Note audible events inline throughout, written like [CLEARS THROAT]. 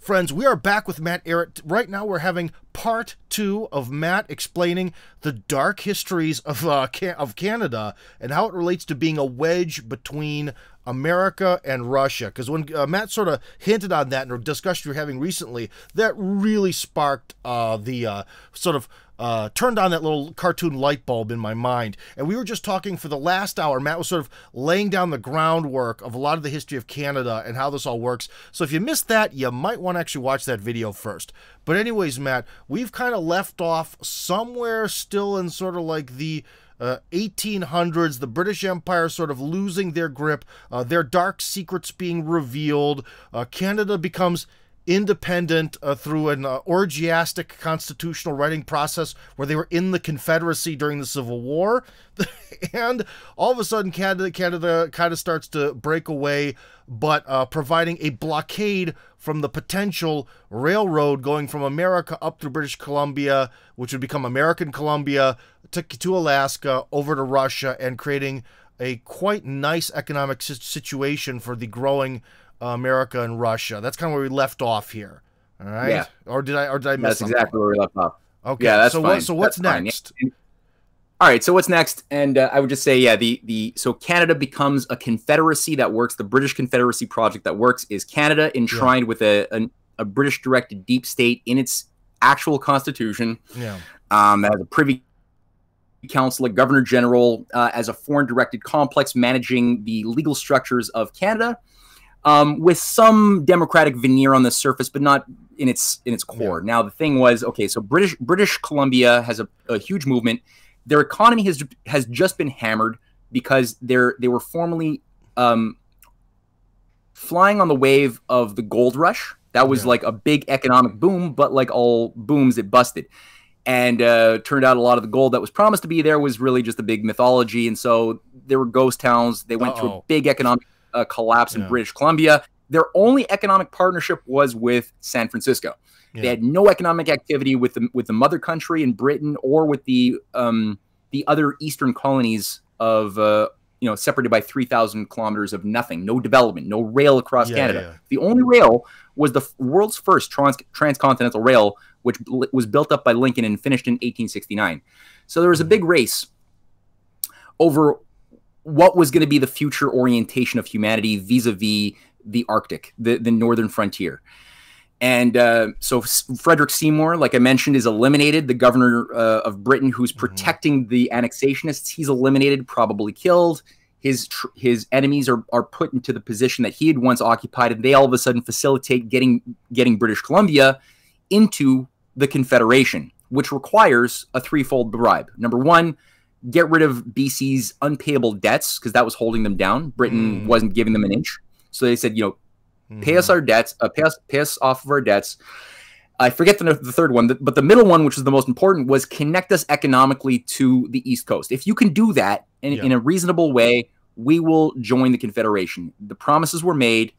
Friends, we are back with Matt Ehret. Right now, we're having part two of Matt explaining the dark histories of uh, of Canada and how it relates to being a wedge between America and Russia. Because when uh, Matt sort of hinted on that in a discussion we were having recently, that really sparked uh, the uh, sort of uh, turned on that little cartoon light bulb in my mind. And we were just talking for the last hour. Matt was sort of laying down the groundwork of a lot of the history of Canada and how this all works. So if you missed that, you might want to actually watch that video first. But, anyways, Matt, we've kind of left off somewhere still in sort of like the. Uh, 1800s, the British Empire sort of losing their grip, uh, their dark secrets being revealed. Uh, Canada becomes independent uh, through an uh, orgiastic constitutional writing process where they were in the Confederacy during the Civil War. [LAUGHS] and all of a sudden, Canada, Canada kind of starts to break away, but uh, providing a blockade from the potential railroad going from America up through British Columbia, which would become American Columbia, to, to Alaska, over to Russia, and creating a quite nice economic situation for the growing America and Russia. That's kind of where we left off here. All right. Yeah. Or did I? Or did I miss? That's something? exactly where we left off. Okay. Yeah. That's so fine. What, so what's that's next? Yeah. All right. So what's next? And uh, I would just say, yeah, the the so Canada becomes a confederacy that works. The British Confederacy project that works is Canada enshrined yeah. with a, a, a British directed deep state in its actual constitution. Yeah. Um, as a privy council, a governor general, uh, as a foreign directed complex managing the legal structures of Canada um, with some democratic veneer on the surface, but not in its in its core. Yeah. Now the thing was, okay, so British British Columbia has a, a huge movement. Their economy has has just been hammered because they're they were formerly um, flying on the wave of the gold rush. That was yeah. like a big economic boom, but like all booms, it busted. And uh, turned out a lot of the gold that was promised to be there was really just a big mythology. And so there were ghost towns. They went Uh-oh. through a big economic uh, collapse in. British Columbia. Their only economic partnership was with San Francisco. Yeah. They had no economic activity with the with the mother country in Britain or with the um, the other eastern colonies of uh, you know separated by three thousand kilometers of nothing, no development, no rail across yeah, Canada. The only rail was the world's first trans- transcontinental rail, which was built up by Lincoln and finished in 1869. So there was a big race over what was going to be the future orientation of humanity vis-a-vis the Arctic, the, the northern frontier. And uh, so Frederick Seymour, like I mentioned, is eliminated. The governor uh, of Britain, who's mm-hmm. protecting the annexationists, he's eliminated, probably killed. His his enemies are, are put into the position that he had once occupied, and they all of a sudden facilitate getting getting British Columbia into the Confederation, which requires a threefold bribe. Number one, get rid of BC's unpayable debts because that was holding them down. Britain mm. wasn't giving them an inch, so they said, you know, mm. pay us mm-hmm. our debts, uh, pay us pay us off of our debts. I forget the, the third one, but the middle one, which is the most important, was connect us economically to the East Coast. If you can do that in, yeah. in a reasonable way, we will join the Confederation. The promises were made.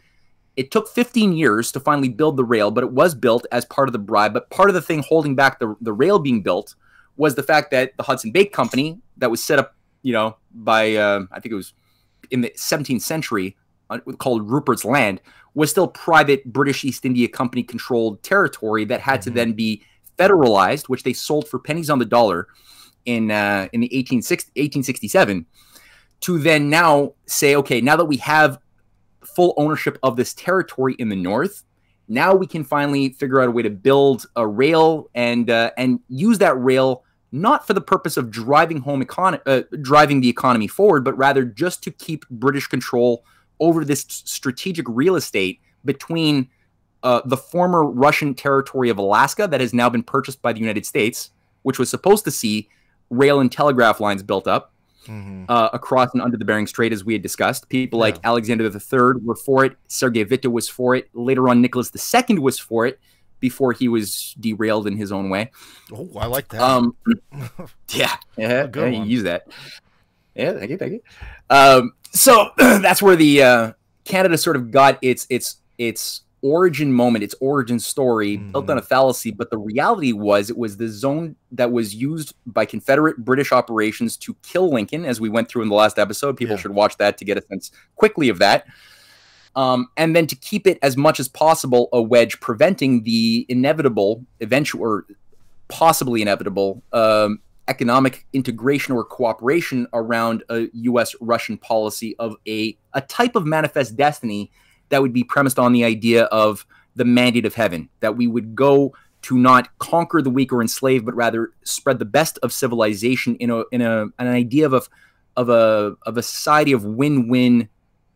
It took 15 years to finally build the rail, but it was built as part of the bribe. But part of the thing holding back the, the rail being built was the fact that the Hudson Bay Company, that was set up, you know, by uh, I think it was in the 17th century, uh, called Rupert's Land, was still private British East India Company controlled territory that had mm-hmm. to then be federalized, which they sold for pennies on the dollar in uh, in the 1867. To then now say, okay, now that we have full ownership of this territory in the north, now we can finally figure out a way to build a rail and uh, and use that rail not for the purpose of driving home econ- uh, driving the economy forward, but rather just to keep British control over this strategic real estate between uh, the former Russian territory of Alaska that has now been purchased by the United States, which was supposed to see rail and telegraph lines built up, mm-hmm. uh, across and under the Bering Strait, as we had discussed. People yeah. like Alexander III were for it. Sergei Witte was for it. Later on, Nicholas II was for it before he was derailed in his own way. Oh, I like that. Um, [LAUGHS] yeah, yeah, yeah you use that. Yeah, thank you, thank you. Um, so [CLEARS THROAT] that's where the uh, Canada sort of got its its its origin moment, its origin story mm-hmm. built on a fallacy. But the reality was it was the zone that was used by Confederate British operations to kill Lincoln, as we went through in the last episode. People yeah. should watch that to get a sense quickly of that. Um, and then to keep it as much as possible a wedge preventing the inevitable, eventual, or possibly inevitable um, economic integration or cooperation around a U.S. Russian policy of a, a type of manifest destiny that would be premised on the idea of the mandate of heaven, that we would go to not conquer the weak or enslave, but rather spread the best of civilization in a in a an idea of a of a of a society of win-win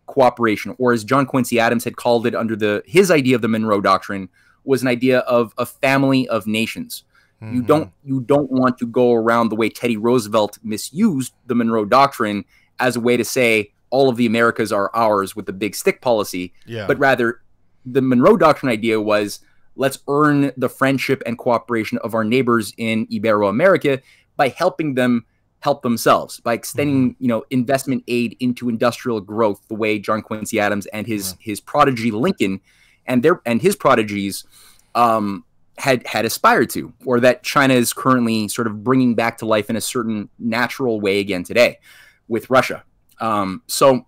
cooperation, or as John Quincy Adams had called it under the his idea of the Monroe Doctrine was an idea of a family of nations. Mm-hmm. You don't you don't want to go around the way Teddy Roosevelt misused the Monroe Doctrine as a way to say all of the Americas are ours with the big stick policy, yeah. but rather the Monroe Doctrine idea was let's earn the friendship and cooperation of our neighbors in Ibero-America by helping them help themselves by extending mm-hmm. you know investment aid into industrial growth the way John Quincy Adams and his yeah. his prodigy Lincoln and their and his prodigies um, had had aspired to or that China is currently sort of bringing back to life in a certain natural way again today with Russia um, so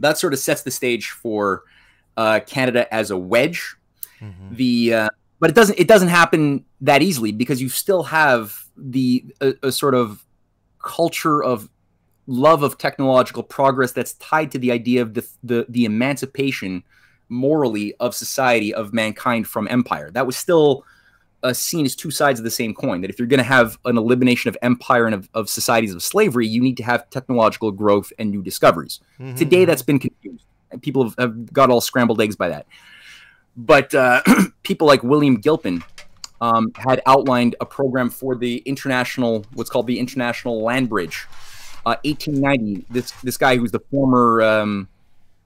that sort of sets the stage for uh, Canada as a wedge mm-hmm. the uh, but it doesn't it doesn't happen that easily because you still have the a, a sort of culture of love of technological progress that's tied to the idea of the the, the emancipation morally of society of mankind from empire. That was still uh, seen as two sides of the same coin. That if you're going to have an elimination of empire and of, of, societies of slavery, you need to have technological growth and new discoveries. Mm-hmm. Today, that's been confused, and people have, have, got all scrambled eggs by that. But uh, [CLEARS THROAT] people like William Gilpin um, had outlined a program for the international, what's called the International Land Bridge. Uh, 1890, this this guy who's the former um,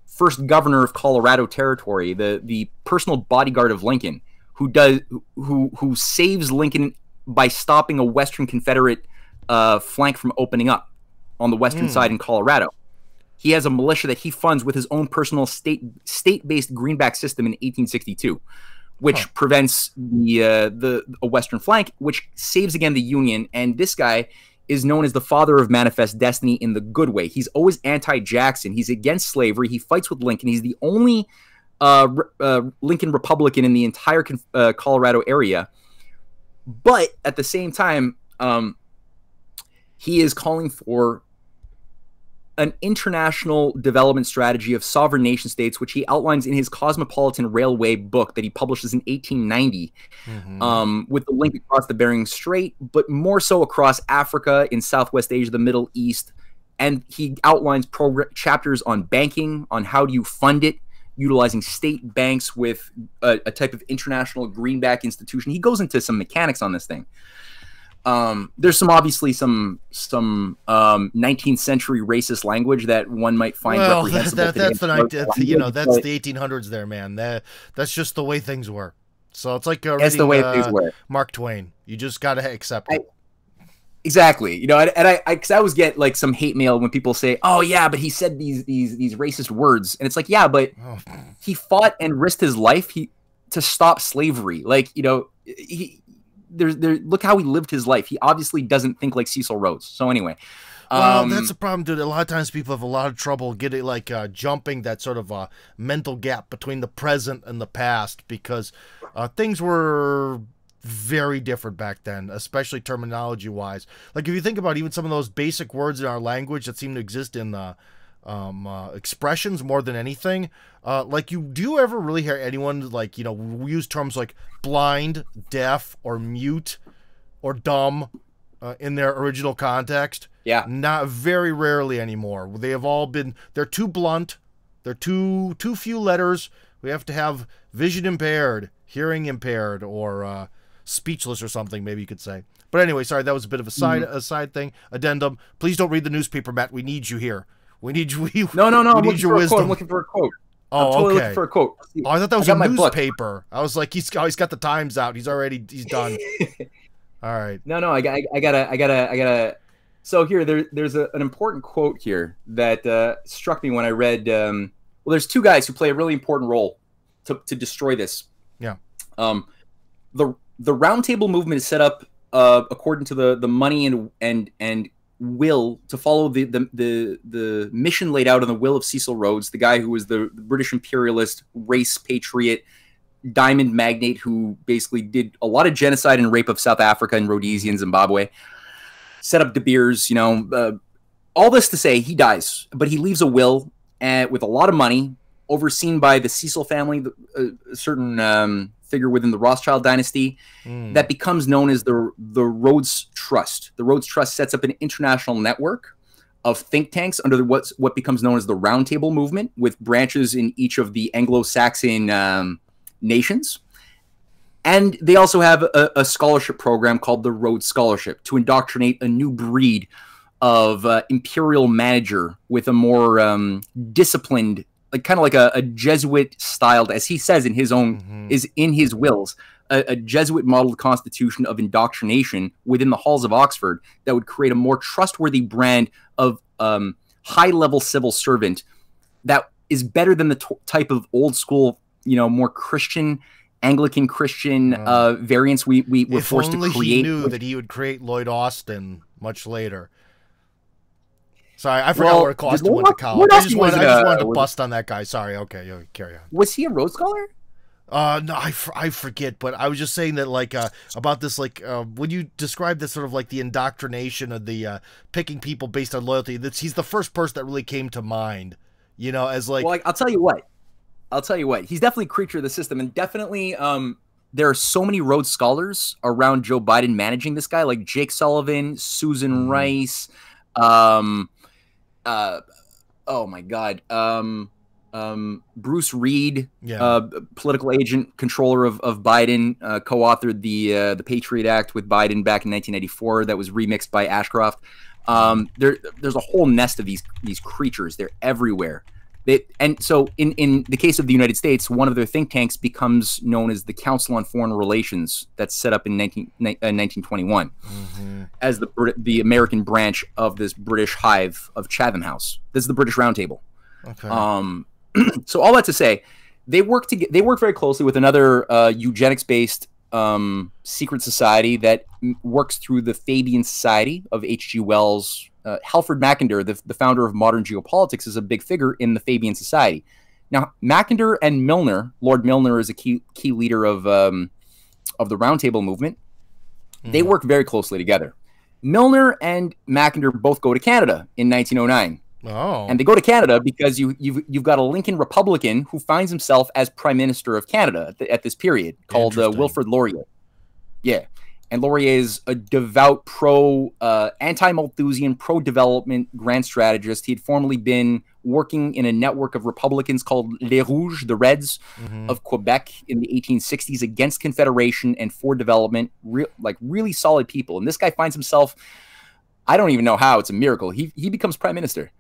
first governor of Colorado Territory, the the personal bodyguard of Lincoln, who does who who saves Lincoln by stopping a Western Confederate uh, flank from opening up on the western mm. side in Colorado. He has a militia that he funds with his own personal state state based greenback system in 1862 which huh. prevents the uh, the a western flank, which saves again the Union. And this guy is known as the father of manifest destiny in the good way. He's always anti-Jackson. He's against slavery. He fights with Lincoln. He's the only uh, uh, Lincoln Republican in the entire uh, Colorado area. But at the same time, um, he is calling for an international development strategy of sovereign nation states, which he outlines in his Cosmopolitan Railway book that he publishes in 1890, mm-hmm. um, with the link across the Bering Strait, but more so across Africa, in Southwest Asia, the Middle East. And he outlines chapters on banking, on how do you fund it, utilizing state banks with a, a type of international greenback institution. He goes into some mechanics on this thing. Um, there's some obviously some some um, 19th century racist language that one might find well, [LAUGHS] reprehensible. That, that's the language, you know that's the 1800s there, man. That that's just the way things were. So it's like uh, that's the way uh, things were. Mark Twain. You just gotta accept it. I, exactly. You know, and, I, I, cause I always get like some hate mail when people say, "Oh yeah, but he said these these these racist words," and it's like, yeah, but oh. he fought and risked his life he to stop slavery. Like you know, he there's there look how he lived his life. He obviously doesn't think like Cecil Rhodes. So anyway. Well, um, that's the problem, dude. A lot of times people have a lot of trouble getting like uh, jumping that sort of uh, mental gap between the present and the past because uh, things were very different back then, especially terminology wise. Like if you think about even some of those basic words in our language that seem to exist in the um, uh, expressions more than anything. Uh, like you, do you ever really hear anyone like you know use terms like blind, deaf, or mute, or dumb uh, in their original context? Yeah, not very rarely anymore. They have all been they're too blunt, they're too too few letters. We have to have vision impaired, hearing impaired, or uh, speechless or something. Maybe you could say. But anyway, sorry, that was a bit of a side mm-hmm. a side thing. Addendum. Please don't read the newspaper, Matt. We need you here. We need you. [LAUGHS] We, no, no, no. We I'm need your wisdom. I'm looking for a quote. Oh, I'm totally okay. looking for a quote. Oh, I thought that was a newspaper. I was like, he's oh, he's got the Times out. He's already he's done. [LAUGHS] All right. No, no. I got I, gotta I gotta I gotta. So here there there's a, an important quote here that uh, struck me when I read. Um, well, there's two guys who play a really important role to to destroy this. Yeah. Um, the the roundtable movement is set up uh, according to the the money and and and will to follow the, the the the mission laid out in the will of Cecil Rhodes, the guy who was the, British imperialist, race patriot, diamond magnate who basically did a lot of genocide and rape of South Africa and Rhodesia and Zimbabwe. Set up De Beers, you know, uh, all this to say he dies, but he leaves a will and, with a lot of money, overseen by the Cecil family, uh, certain um, figure within the Rothschild dynasty, mm. that becomes known as the the Rhodes Trust. The Rhodes Trust sets up an international network of think tanks under the, what's what becomes known as the Roundtable Movement, with branches in each of the Anglo-Saxon um, nations. And they also have a, a, scholarship program called the Rhodes Scholarship to indoctrinate a new breed of uh, imperial manager with a more um, disciplined, like kind of like a, a, Jesuit styled, as he says in his own, mm-hmm. is in his wills, a, a Jesuit modeled constitution of indoctrination within the halls of Oxford that would create a more trustworthy brand of um, high level civil servant that is better than the t- type of old school you know more Christian Anglican Christian uh, variants we we were if forced only to create. He knew that he would create Lloyd Austin much later. Sorry, I forgot well, where it cost to went to college. I just, wanted, I just wanted to bust on that guy. Sorry. Okay, yo, carry on. Was he a Rhodes Scholar? Uh, no, I, I forget, but I was just saying that like uh, about this like uh, when you describe this sort of like the indoctrination of the uh, picking people based on loyalty. That's he's the first person that really came to mind. You know, as like well, I'll tell you what, I'll tell you what, he's definitely a creature of the system, and definitely um, there are so many Rhodes Scholars around Joe Biden managing this guy, like Jake Sullivan, Susan mm. Rice, um, uh, oh my God, um, um, Bruce Reed, yeah. uh, political agent, controller of, of Biden, uh, co-authored the uh, the Patriot Act with Biden back in 1994. That was remixed by Ashcroft. Um, there, there's a whole nest of these these creatures. They're everywhere. They, and so, in, in the case of the United States, one of their think tanks becomes known as the Council on Foreign Relations, that's set up in 19, uh, 1921 mm-hmm. as the the American branch of this British hive of Chatham House. This is the British Roundtable. Okay. Um, [CLEARS THROAT] so all that to say, they work to get, they work very closely with another uh, eugenics based um, secret society that works through the Fabian Society of H.G. Wells uh, Halford Mackinder, the, the founder of modern geopolitics, is a big figure in the Fabian Society. Now, Mackinder and Milner, Lord Milner is a key key leader of um, of the Roundtable movement. Mm. They mm-hmm. work very closely together. Milner and Mackinder both go to Canada in 1909. Oh. And they go to Canada because you you've you've got a Lincoln Republican who finds himself as Prime Minister of Canada at, the, at this period called uh, Wilfrid Laurier. Yeah and Laurier is a devout pro, uh, anti-Malthusian, pro-development grand strategist. He had formerly been working in a network of Republicans called Les Rouges, the Reds mm-hmm. of Quebec in the 1860s against Confederation and for development. Re- like really solid people. And this guy finds himself. I don't even know how. It's a miracle. He he becomes prime minister.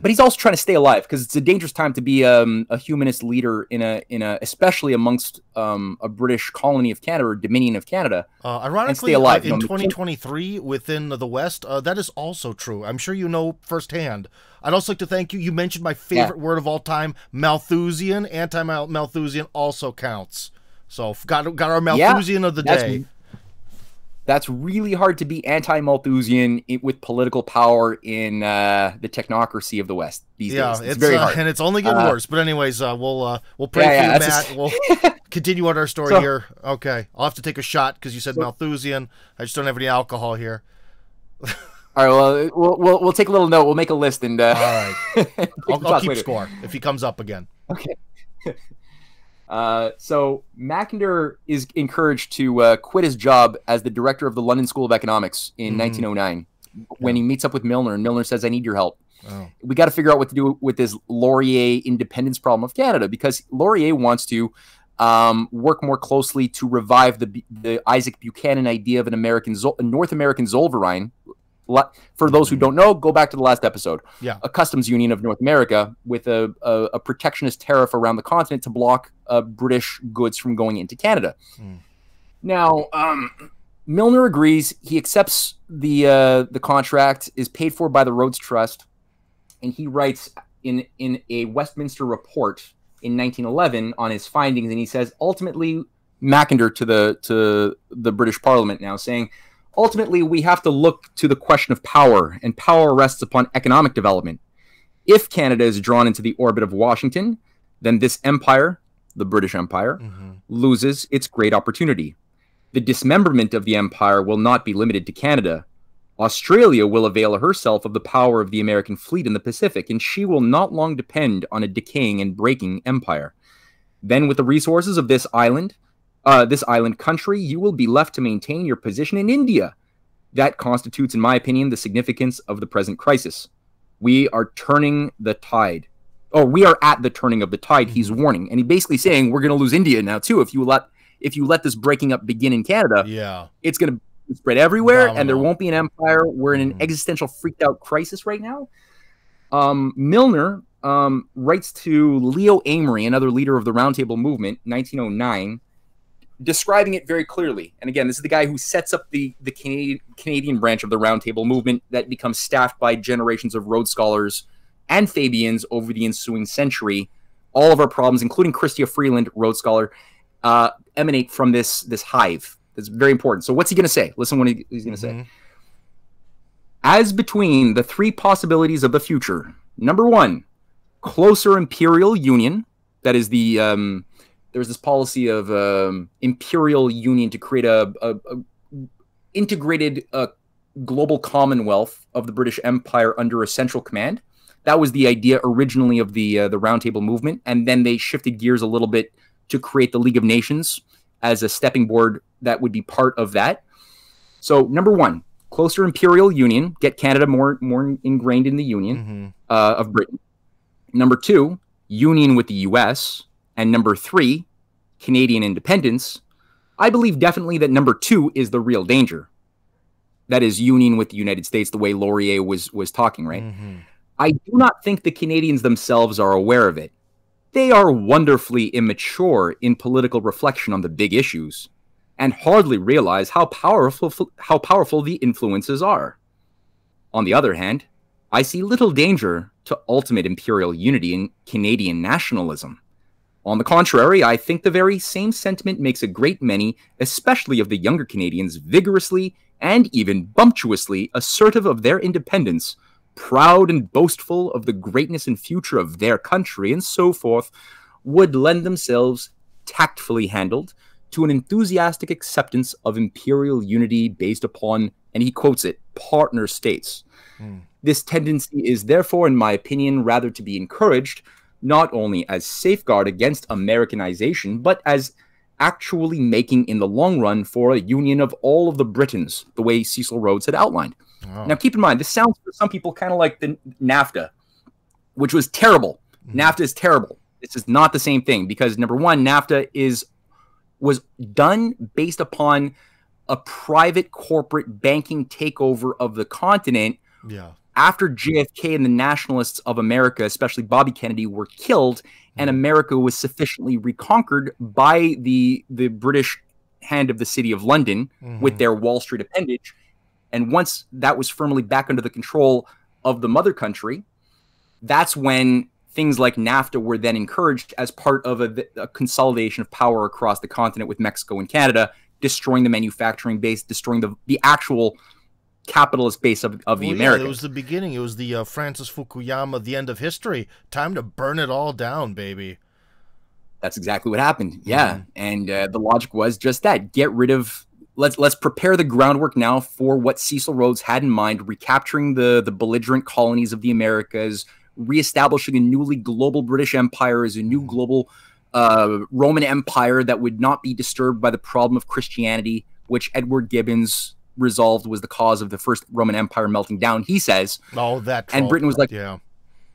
But he's also trying to stay alive because it's a dangerous time to be um, a humanist leader in a in a especially amongst um, a British colony of Canada or Dominion of Canada. Uh, ironically, uh, in 2023 within the West, uh, that is also true. I'm sure you know firsthand. I'd also like to thank you. You mentioned my favorite yeah. word of all time, Malthusian. Anti-Malthusian also counts. So got got our Malthusian yeah, of the day that's really hard to be anti-Malthusian with political power in uh, the technocracy of the West these yeah, days. It's, it's very uh, hard, and it's only getting uh, worse. But anyways, uh, we'll uh, we'll pray yeah, for yeah, you, Matt. A... we'll [LAUGHS] continue on our story so, here. Okay, I'll have to take a shot because you said so, Malthusian. I just don't have any alcohol here. [LAUGHS] All right, well, we'll, we'll we'll take a little note. We'll make a list and. Uh, All right, [LAUGHS] I'll, I'll keep later. score if he comes up again. Okay. Uh, so Mackinder is encouraged to uh, quit his job as the director of the London School of Economics in mm. 1909 when he meets up with Milner, and Milner says, "I need your help. Oh. We got to figure out what to do with this Laurier independence problem of Canada because Laurier wants to." Um, work more closely to revive the, the Isaac Buchanan idea of an American a North American Zollverein, for those who don't know, go back to the last episode. Yeah. A customs union of North America with a, a, a protectionist tariff around the continent to block uh, British goods from going into Canada. Mm. Now, um, Milner agrees. He accepts the uh, the contract, is paid for by the Rhodes Trust, and he writes in in a Westminster report in 1911 on his findings, and he says ultimately Mackinder to the to the British Parliament now saying ultimately we have to look to the question of power, and power rests upon economic development. If Canada is drawn into the orbit of Washington, then this empire, the British Empire, mm-hmm. loses its great opportunity. The dismemberment of the empire will not be limited to Canada. Australia will avail herself of the power of the American fleet in the Pacific, and she will not long depend on a decaying and breaking empire. Then, with the resources of this island, uh, this island country, you will be left to maintain your position in India. That constitutes, in my opinion, the significance of the present crisis. We are turning the tide. Or we are at the turning of the tide. Mm-hmm. He's warning, and he's basically saying we're going to lose India now too if you let if you let this breaking up begin in Canada. Yeah, it's going to spread everywhere, and there won't be an empire. We're in an mm-hmm. existential freaked out crisis right now. Um, Milner um, writes to Leo Amery, another leader of the Roundtable Movement, 1909 describing it very clearly. And again, this is the guy who sets up the the Canadian Canadian branch of the Roundtable movement that becomes staffed by generations of Rhodes scholars and Fabians over the ensuing century. All of our problems, including Chrystia Freeland, Rhodes scholar, uh, emanate from this this hive. That's very important. So, what's he going to say? Listen, what he, he's going to mm-hmm. say. As between the three possibilities of the future, number one, closer imperial union. That is the um, there was this policy of um, imperial union to create a, a, a integrated uh, global commonwealth of the British Empire under a central command. That was the idea originally of the uh, the Roundtable movement, and then they shifted gears a little bit to create the League of Nations as a stepping board that would be part of that. So, number one, closer imperial union, get Canada more more ingrained in the union mm-hmm. uh, of Britain. Number two, union with the U.S. And number three, Canadian independence. I believe definitely that number two is the real danger. That is union with the United States, the way Laurier was was talking, right? Mm-hmm. I do not think the Canadians themselves are aware of it. They are wonderfully immature in political reflection on the big issues, and hardly realize how powerful how powerful the influences are. On the other hand, I see little danger to ultimate imperial unity in Canadian nationalism. On the contrary, I think the very same sentiment makes a great many, especially of the younger Canadians, vigorously and even bumptiously assertive of their independence, proud and boastful of the greatness and future of their country, and so forth, would lend themselves, tactfully handled, to an enthusiastic acceptance of imperial unity based upon, and he quotes it, partner states. Mm. This tendency is therefore, in my opinion, rather to be encouraged not only as safeguard against Americanization, but as actually making in the long run for a union of all of the Britons, the way Cecil Rhodes had outlined. Oh. Now, keep in mind, this sounds for some people kind of like the NAFTA, which was terrible. Mm. NAFTA is terrible. This is not the same thing because number one, NAFTA is was done based upon a private corporate banking takeover of the continent. Yeah after JFK and the nationalists of America, especially Bobby Kennedy, were killed, and mm-hmm. America was sufficiently reconquered by the the British hand of the City of London mm-hmm. with their Wall Street appendage. And once that was firmly back under the control of the mother country, that's when things like NAFTA were then encouraged as part of a, a consolidation of power across the continent with Mexico and Canada, destroying the manufacturing base, destroying the the actual capitalist base of, of the well, Americans. Yeah, it was the beginning. It was the uh, Francis Fukuyama, the end of history. Time to burn it all down, baby. That's exactly what happened. Yeah, mm-hmm. and uh, the logic was just that: get rid of. Let's let's prepare the groundwork now for what Cecil Rhodes had in mind: recapturing the the belligerent colonies of the Americas, reestablishing a newly global British Empire as a new mm-hmm. global uh, Roman Empire that would not be disturbed by the problem of Christianity, which Edward Gibbons resolved was the cause of the first Roman Empire melting down. He says. Oh, that. And Britain was like, yeah,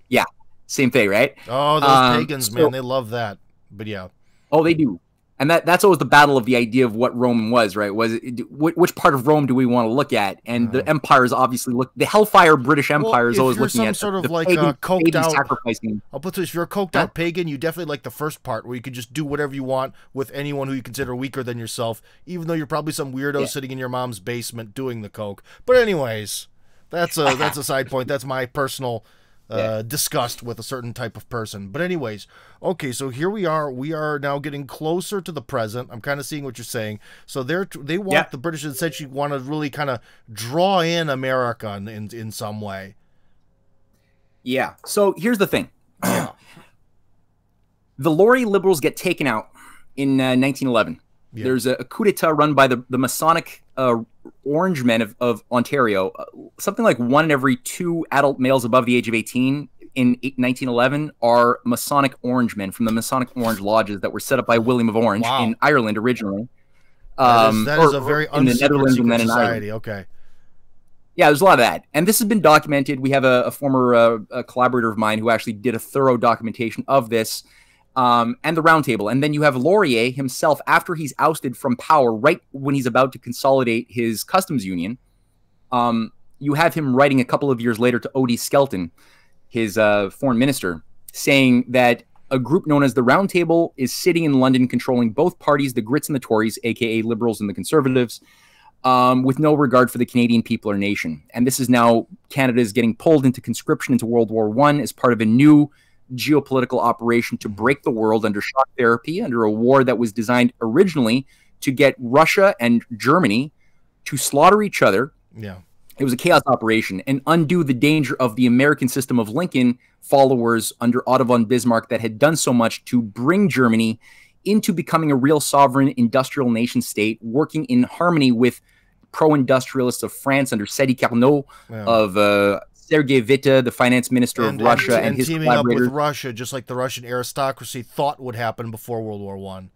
yeah, same thing, right? Oh, those um, pagans, so, man, they love that. But yeah. Oh, they do and that that's always the battle of the idea of what Rome was, right? Was it, which part of Rome do we want to look at? And the empires obviously look the Hellfire British Empire well, is always looking at sort the, of the like pagan, uh, coked out. Sacrificing. I'll put this: if you're a coked huh? out pagan, you definitely like the first part where you can just do whatever you want with anyone who you consider weaker than yourself, even though you're probably some weirdo yeah. sitting in your mom's basement doing the coke. But anyways, that's a [LAUGHS] that's a side point. That's my personal uh, Yeah. discussed with a certain type of person. But anyways, okay, so here we are. We are now getting closer to the present. I'm kind of seeing what you're saying. So they're they want Yeah. the British essentially want to really kind of draw in America in in, in some way. Yeah. So here's the thing. [CLEARS THROAT] the Laurier liberals get taken out in uh, 1911. Yeah. There's a, a coup d'etat run by the, the Masonic uh, Orange Men of, of Ontario. Uh, something like one in every two adult males above the age of 18 in eight- 1911 are Masonic Orange Men from the Masonic Orange Lodges that were set up by William of Orange Wow. in Ireland originally. That is, Um, that is or- a very in the Netherlands and then in Ireland. Okay. Yeah, there's a lot of that, and this has been documented. We have a, a former uh, a collaborator of mine who actually did a thorough documentation of this, um, and the roundtable. And then you have Laurier himself after he's ousted from power, right when he's about to consolidate his customs union. Um, you have him writing a couple of years later to O.D. Skelton, his uh, foreign minister, saying that a group known as the Roundtable is sitting in London, controlling both parties, the Grits and the Tories, aka Liberals and the Conservatives um, with no regard for the Canadian people or nation. And this is now Canada is getting pulled into conscription into World War One as part of a new geopolitical operation to break the world under shock therapy, under a war that was designed originally to get Russia and Germany to slaughter each other. Yeah. It was a chaos operation and undo the danger of the American system of Lincoln followers under Otto von Bismarck that had done so much to bring Germany into becoming a real sovereign industrial nation state, working in harmony with pro-industrialists of France under Sadi Carnot, yeah. of uh, Sergei Witte, the finance minister of Russia, and, his teaming up with Russia, just like the Russian aristocracy thought would happen before World War One.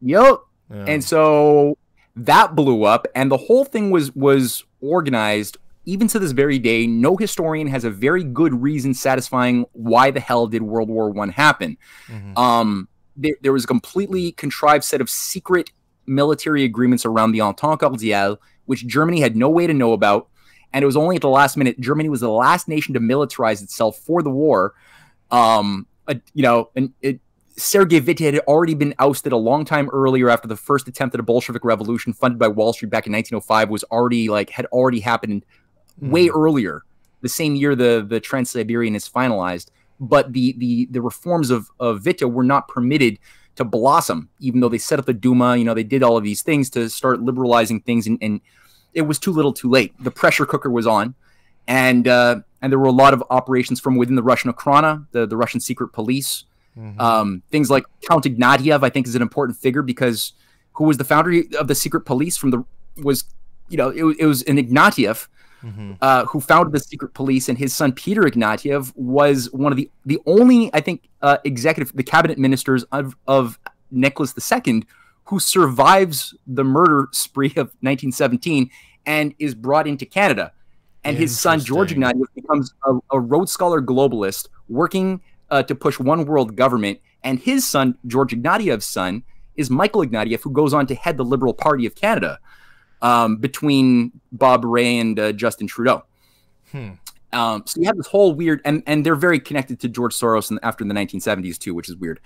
Yep. Yeah. And so that blew up, and the whole thing was was organized. Even to this very day, no historian has a very good reason satisfying why the hell did World War One happen. Mhm. Um, there, there was a completely contrived set of secret military agreements around the Entente Cordiale, which Germany had no way to know about. And it was only at the last minute. Germany was the last nation to militarize itself for the war. Um, uh, you know, and it, Sergei Witte had already been ousted a long time earlier after the first attempt at a Bolshevik revolution funded by Wall Street back in 1905 was already like had already happened way earlier, the same year the the Trans Siberian is finalized. But the the the reforms of of Witte were not permitted to blossom, even though they set up the Duma. You know, they did all of these things to start liberalizing things, and, and it was too little, too late. The pressure cooker was on, and uh, and there were a lot of operations from within the Russian Okhrana, the the Russian secret police. Mhm. Um, things like Count Ignatiev, I think, is an important figure because who was the founder of the secret police from the was you know it, was- it was an Ignatiev Mhm. uh, who founded the secret police, and his son Peter Ignatiev was one of the the only I think uh, executive the cabinet ministers of of Nicholas II who survives the murder spree of 1917 and is brought into Canada. And his son George. Ignatiev becomes a, a Rhodes Scholar globalist working uh, to push one world government. And his son, George Ignatiev's son, is Michael Ignatieff, who goes on to head the Liberal Party of Canada um, between Bob Rae and uh, Justin Trudeau. Hmm. Um, so you have this whole weird, and and they're very connected to George Soros and after the 1970s too, which is weird.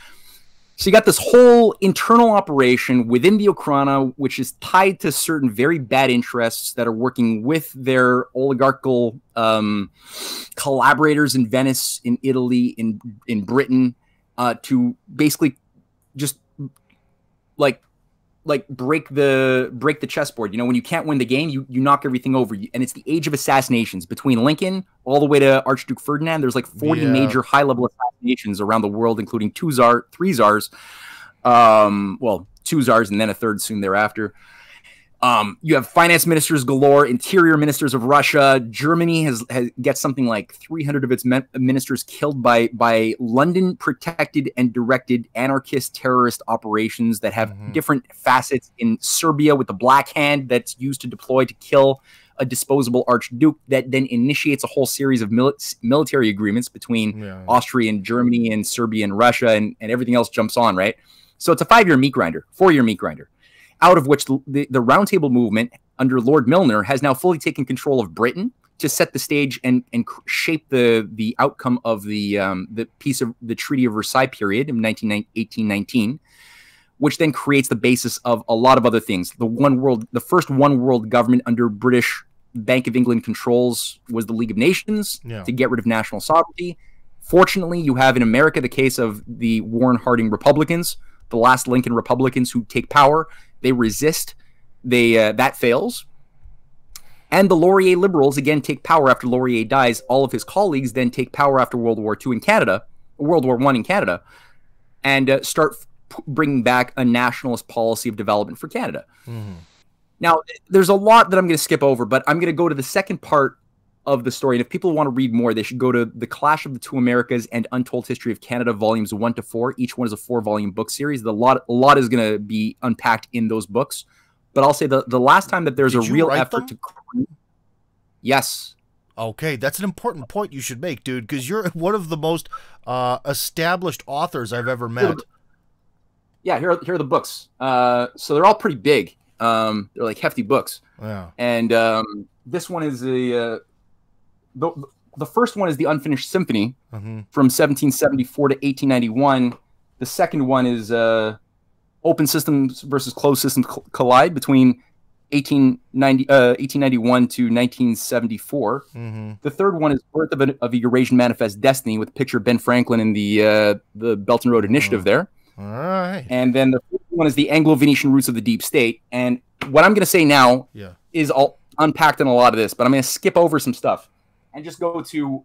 So you got this whole internal operation within the Okhrana, which is tied to certain very bad interests that are working with their oligarchical um, collaborators in Venice, in Italy, in in Britain, uh, to basically just like like break the break the chessboard. You know, when you can't win the game, you you knock everything over. And it's the age of assassinations between Lincoln all the way to Archduke Ferdinand. There's like 40 Yeah. major high level assassinations around the world, including two czar, three czars, um, well, two czars and then a third soon thereafter. Um, you have finance ministers galore, interior ministers of Russia. Germany has, has gets something like 300 of its ministers killed by by London protected and directed anarchist terrorist operations that have Mhm. different facets. In Serbia, with the Black Hand that's used to deploy to kill a disposable archduke, that then initiates a whole series of mili- military agreements between Yeah. Austria and Germany and Serbia and Russia and, and everything else jumps on, right? So it's a five year meat grinder, four year meat grinder, out of which the, the, the roundtable movement under Lord Milner has now fully taken control of Britain to set the stage and, and shape the, the outcome of the, um, the peace of the Treaty of Versailles period in 19, 1819, which then creates the basis of a lot of other things. The one world, the first one world government under British Bank of England controls was the League of Nations Yeah. to get rid of national sovereignty. Fortunately, you have in America the case of the Warren Harding Republicans, the last Lincoln Republicans who take power. They resist. They uh, that fails. And the Laurier Liberals again take power after Laurier dies. All of his colleagues then take power after World War II in Canada, World War One in Canada, and uh, start p- bringing back a nationalist policy of development for Canada. Now, there's a lot that I'm going to skip over, but I'm going to go to the second part of the story. And if people want to read more, they should go to The Clash of the Two Americas and Untold History of Canada, volumes one to four. Each one is a four volume book series. The lot, a lot is going to be unpacked in those books. But I'll say the, the last time that there's Did a real effort them? to. Yes. Okay, that's an important point you should make, dude, because you're [LAUGHS] one of the most uh, established authors I've ever met. Yeah, here are, here are the books. Uh, so they're all pretty big. Um, they're like hefty books. Yeah. and um, this one is a uh, the, the first one is the unfinished symphony hmm from 1774 to 1891 the second one is uh, open systems versus closed systems col- collide between 1890 uh, 1891 to 1974 hmm the third one is birth of, an, of a eurasian manifest destiny with picture of ben franklin and the uh, the belt and road initiative Oh. there. All right. and then the fourth one is the anglo-venetian roots of the deep state. And what i'm going to say now Yeah. is all unpacked in a lot of this, but I'm going to skip over some stuff and just go to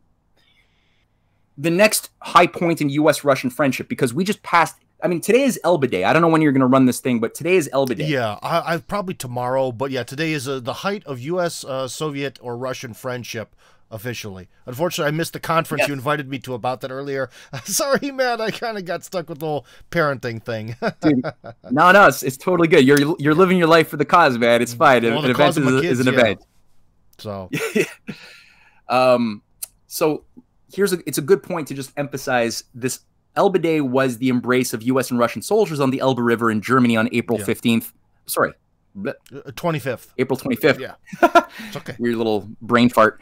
the next high point in U.S. Russian friendship because we just passed. I mean, today is Elbe Day. I don't know when you're going to run this thing, but today is Elbe Day. Yeah, I, I probably tomorrow, but yeah, today is uh, the height of U.S., uh, Soviet, or Russian friendship officially. Unfortunately, I missed the conference Yes. you invited me to about that earlier. [LAUGHS] Sorry, man, I kind of got stuck with the whole parenting thing. [LAUGHS] No, no, it's, it's totally good. You're you're living your life for the cause, man. It's fine. Well, an event is, of my a- kids, is an yeah. event. so [LAUGHS] um, so here's a it's a good point to just emphasize this. Elbe Day was the embrace of U.S. and Russian soldiers on the Elbe River in Germany on April Yeah. 15th. Sorry, twenty fifth. April 25th. Yeah, [LAUGHS] it's okay. weird little brain fart.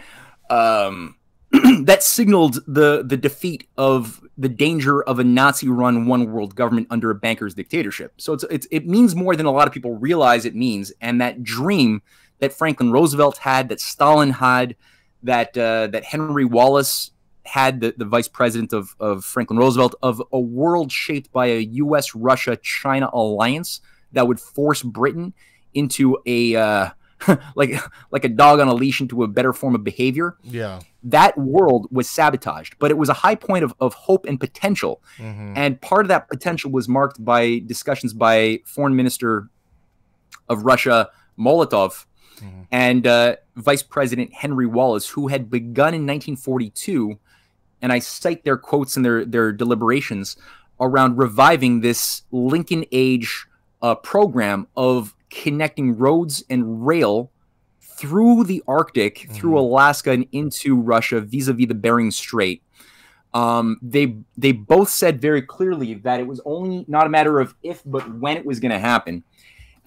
Um, [CLEARS THROAT] that signaled the the defeat of the danger of a Nazi-run one world government under a banker's dictatorship. So it's, it's it means more than a lot of people realize it means. And that dream that Franklin Roosevelt had, that Stalin had, that uh, that Henry Wallace had, the, the vice president of, of Franklin Roosevelt, of a world shaped by a U.S. Russia China alliance that would force Britain into a uh, [LAUGHS] like like a dog on a leash into a better form of behavior. Yeah. That world was sabotaged, but it was a high point of, of hope and potential. hmm And part of that potential was marked by discussions by Foreign Minister of Russia, Molotov, Mhm. and uh, Vice President Henry Wallace, who had begun in 1942, and I cite their quotes and their, their deliberations around reviving this Lincoln Age uh, program of connecting roads and rail through the Arctic, through Mhm. Alaska, and into Russia vis-a-vis the Bering Strait um, they they both said very clearly that it was only not a matter of if but when it was going to happen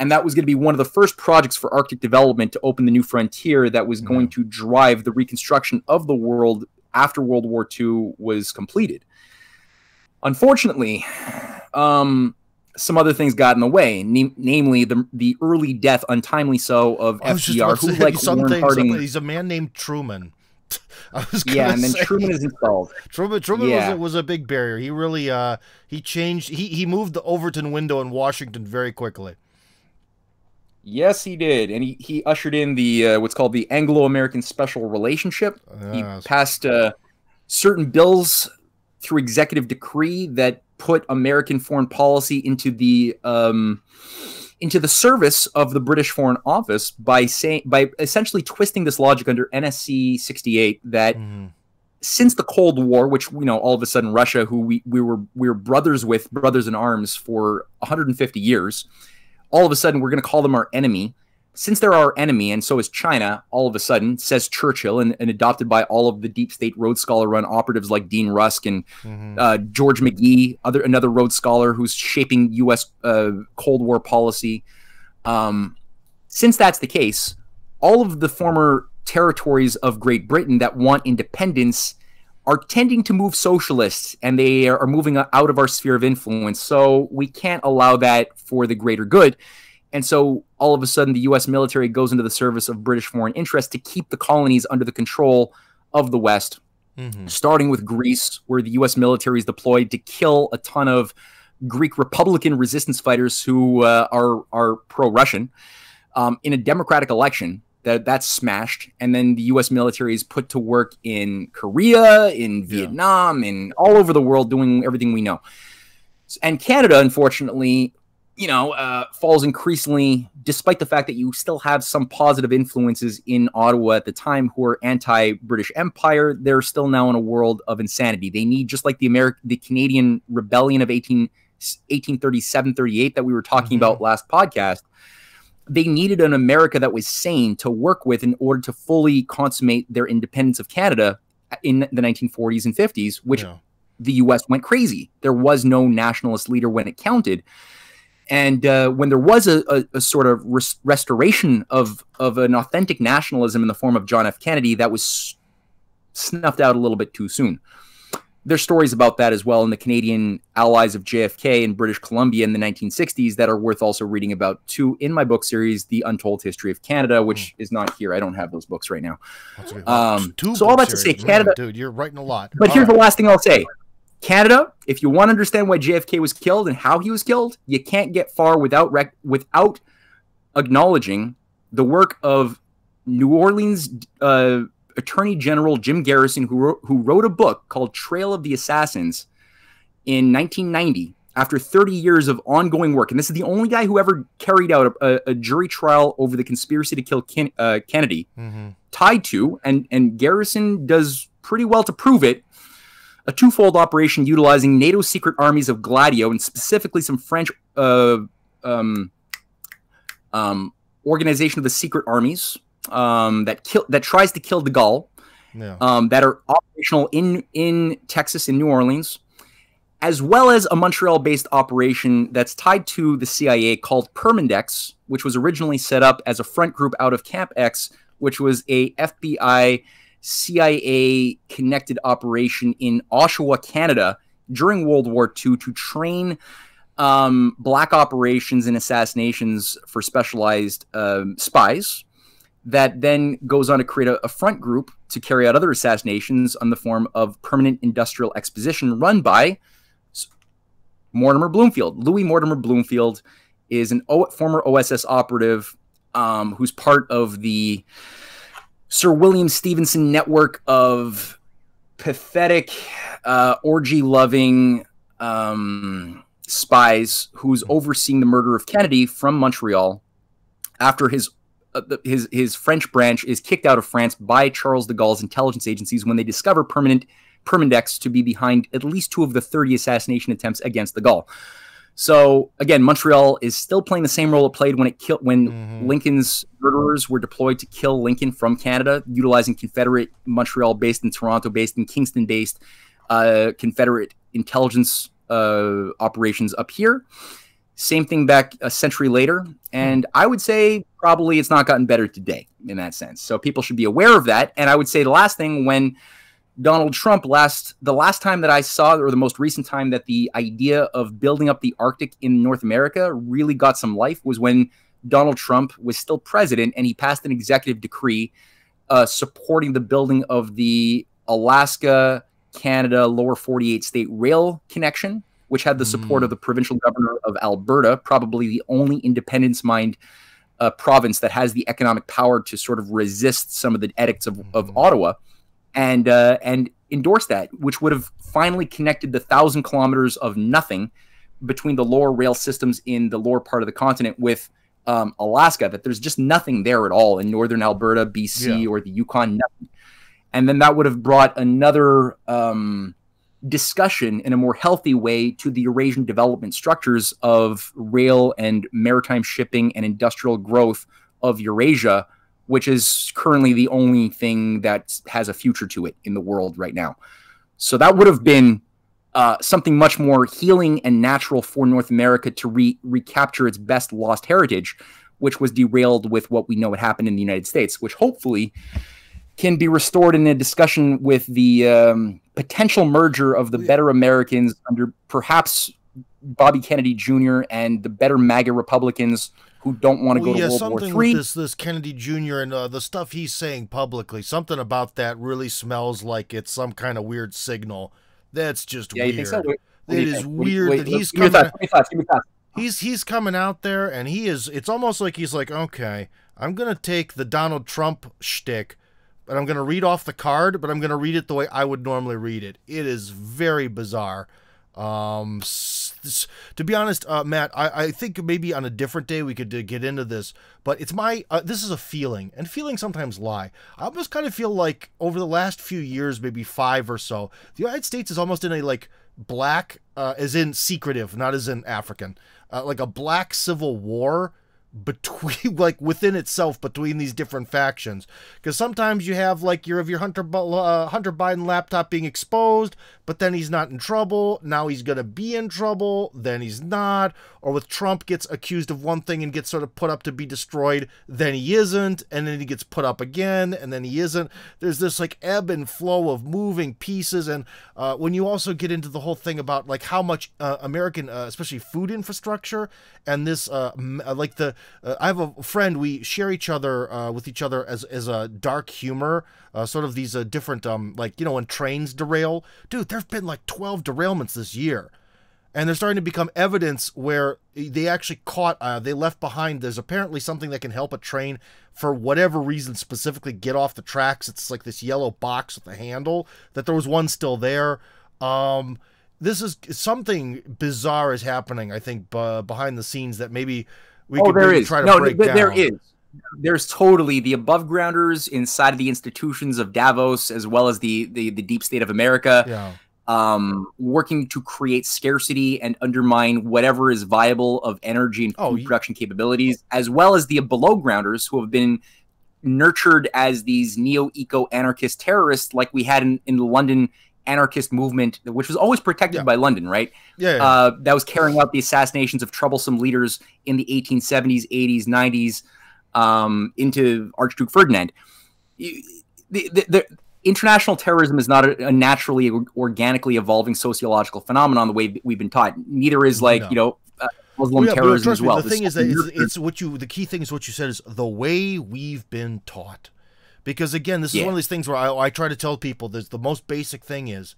and that was going to be one of the first projects for arctic development to open the new frontier that was going to drive the reconstruction of the world after world war ii was completed unfortunately um, some other things got in the way nam- namely the, the early death untimely so of fdr who like. Warren Harding, He's a man named Truman. [LAUGHS] I was yeah and then say. truman is installed Truman, Truman Yeah. was, a, was a big barrier. He really uh he changed he, he moved the Overton window in Washington very quickly. Yes, he did, and he, he ushered in the uh, what's called the Anglo-American Special Relationship. He passed uh, certain bills through executive decree that put American foreign policy into the um, into the service of the British Foreign Office by saying by essentially twisting this logic under NSC 68 that Mhm. since the Cold War, which you know all of a sudden Russia, who we, we were we were brothers with, brothers in arms for 150 years, all of a sudden we're going to call them our enemy. Since they're our enemy, and so is China, all of a sudden, says Churchill, and, and adopted by all of the deep state Rhodes Scholar run operatives like Dean Rusk and Mhm. uh, George McGhee, other another Rhodes Scholar who's shaping U.S. Uh, Cold War policy. Um, since that's the case, all of the former territories of Great Britain that want independence are tending to move socialist, and they are moving out of our sphere of influence. So we can't allow that for the greater good. And so all of a sudden, the US military goes into the service of British foreign interests to keep the colonies under the control of the West, mm-hmm. starting with Greece, where the US military is deployed to kill a ton of Greek Republican resistance fighters who uh, are, are pro Russian. Um, in a democratic election, that that's smashed and then the US military is put to work in Korea, in Vietnam, yeah. in all over the world doing everything we know. And Canada unfortunately, you know, uh, falls increasingly despite the fact that you still have some positive influences in Ottawa at the time who are anti-British Empire, they're still now in a world of insanity. They need just like the American the Canadian rebellion of 18 1837-38 that we were talking mm-hmm. about last podcast they needed an America that was sane to work with in order to fully consummate their independence of Canada in the 1940s and 50s, which yeah. the US went crazy. There was no nationalist leader when it counted. And uh, when there was a, a, a sort of res- restoration of, of an authentic nationalism in the form of John F. Kennedy, that was snuffed out a little bit too soon there's stories about that as well in the Canadian allies of JFK in British Columbia in the 1960s that are worth also reading about too in my book series, The Untold History of Canada, which mm. is not here. I don't have those books right now. Um, so all that to say, Canada, dude, you're writing a lot. But all here's right. the last thing I'll say: Canada. If you want to understand why JFK was killed and how he was killed, you can't get far without rec- without acknowledging the work of New Orleans. Uh, Attorney General Jim Garrison, who wrote, who wrote a book called Trail of the Assassins in 1990 after 30 years of ongoing work. And this is the only guy who ever carried out a, a jury trial over the conspiracy to kill Ken, uh, Kennedy, mm-hmm. tied to, and, and Garrison does pretty well to prove it, a twofold operation utilizing NATO secret armies of Gladio and specifically some French uh, um, um, organization of the secret armies um, that kill that tries to kill de Gaulle, yeah. um, that are operational in in Texas in New Orleans, as well as a Montreal-based operation that's tied to the CIA called Permindex, which was originally set up as a front group out of Camp X, which was a FBI CIA connected operation in Oshawa, Canada during World War II to train um, black operations and assassinations for specialized um, spies that then goes on to create a, a, front group to carry out other assassinations on the form of permanent industrial exposition run by Mortimer Bloomfield. Louis Mortimer Bloomfield is an o former OSS operative um, who's part of the Sir William Stephenson network of pathetic, uh, orgy loving um, spies who's overseeing the murder of Kennedy from Montreal after his uh, his his French branch is kicked out of France by Charles de Gaulle's intelligence agencies when they discover permanent Permindex to be behind at least two of the 30 assassination attempts against de Gaulle. So again, Montreal is still playing the same role it played when it killed when mm-hmm. Lincoln's murderers were deployed to kill Lincoln from Canada, utilizing Confederate Montreal-based and Toronto-based and Kingston-based uh, Confederate intelligence uh, operations up here. Same thing back a century later. And I would say probably it's not gotten better today in that sense. So people should be aware of that. And I would say the last thing when Donald Trump last the last time that I saw or the most recent time that the idea of building up the Arctic in North America really got some life was when Donald Trump was still president and he passed an executive decree uh, supporting the building of the Alaska Canada lower 48 state rail connection which had the support mm. of the provincial governor of Alberta, probably the only independence mind uh, province that has the economic power to sort of resist some of the edicts of, of mm. Ottawa, and uh, and endorse that, which would have finally connected the thousand kilometers of nothing between the lower rail systems in the lower part of the continent with um, Alaska. That there's just nothing there at all in northern Alberta, BC, yeah. or the Yukon. Nothing. And then that would have brought another um, discussion in a more healthy way to the Eurasian development structures of rail and maritime shipping and industrial growth of Eurasia, which is currently the only thing that has a future to it in the world right now. So that would have been uh, something much more healing and natural for North America to re- recapture its best lost heritage, which was derailed with what we know what happened in the United States, which hopefully can be restored in a discussion with the um, potential merger of the better Americans under perhaps Bobby Kennedy Jr. and the better MAGA Republicans who don't want to well, go yeah, to World something War III. this this Kennedy Jr. and uh, the stuff he's saying publicly, something about that really smells like it's some kind of weird signal. That's just yeah, weird. so? Wait, It is think? Weird wait, that let's- he's coming. thoughts, give me thoughts, give me thoughts. he's he's coming out there and he is it's almost like he's like okay i'm gonna take the donald trump shtick but i'm gonna read off the card but i'm gonna read it the way i would normally read it. It is very bizarre. Um s- s- to be honest uh, matt I, I think maybe on a different day we could uh, get into this but it's my uh, this is a feeling and feelings sometimes lie. I almost kind of feel like over the last few years maybe five or so the united states is almost in a like black uh, as in secretive not as in african uh, like a black civil war between [LAUGHS] like within itself between these different factions. Because sometimes you have like your of your hunter uh, hunter biden laptop being exposed but then he's not in trouble. Now he's gonna be in trouble then he's not. Or with trump gets accused of one thing and gets sort of put up to be destroyed then he isn't and then he gets put up again and then he isn't. There's this like ebb and flow of moving pieces and uh, when you also get into the whole thing about like how much uh, american uh, especially food infrastructure and this uh, uh, like the uh, i have a friend we share each other uh, with each other as as a dark humor uh, sort of these uh, different um like you know when trains derail. Dude there've been like 12 derailments this year. And they're starting to become evidence where they actually caught uh, they left behind there's apparently something that can help a train for whatever reason specifically get off the tracks. It's like this yellow box with a handle that there was one still there. Um this is something bizarre is happening i think behind the scenes that maybe we oh, could there is. try to no, break th- down there is. There's totally the above grounders inside of the institutions of Davos, as well as the the, the deep state of America, yeah um, working to create scarcity and undermine whatever is viable of energy and food Oh, production capabilities, as well as the below grounders who have been nurtured as these neo eco anarchist terrorists, like we had in, in the London anarchist movement, which was always protected Yeah. by London, right? yeah, yeah. uh, that was carrying out the assassinations of troublesome leaders in the 1870s, 80s, 90s um, into Archduke Ferdinand. The, the, the international terrorism is not a, a naturally organically evolving sociological phenomenon the way we've been taught. Neither is like No. you know uh, Muslim Well, yeah, terrorism as me, well. The thing is that it's, it's what you. The key thing is what you said is the way we've been taught. Because again, this is Yeah. one of these things where I, I try to tell people that the most basic thing is,